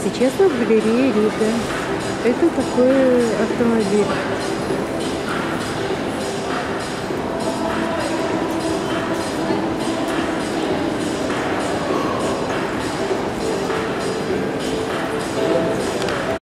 Сейчас мы в галерее Рига. Это такой автомобиль.